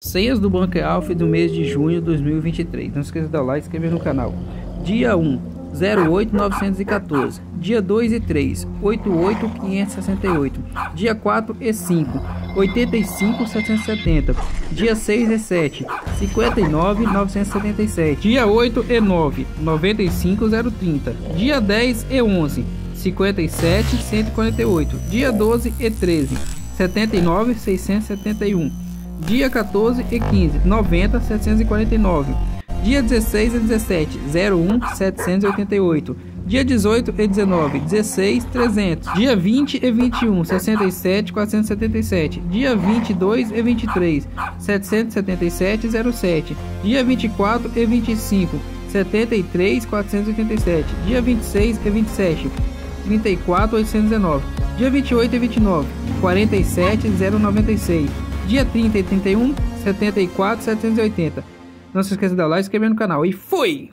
Senhas do Banco Alpha do mês de junho de 2023. Não esqueça de dar like e inscrever no canal. Dia 1, 08914. Dia 2 e 3, 88568. Dia 4 e 5, 85770. Dia 6 e 7, 59977. Dia 8 e 9, 95030. Dia 10 e 11, 57148. Dia 12 e 13, 79671 dia 14 e 15, 90 749, dia 16 e 17, 01 788, dia 18 e 19, 16 300, dia 20 e 21, 67 477, dia 22 e 23, 777 07, dia 24 e 25, 73 487, dia 26 e 27, 34 819, dia 28 e 29, 47 096 dia 30 e 31, 74, 780. Não se esqueça de dar like e inscrever no canal. E fui!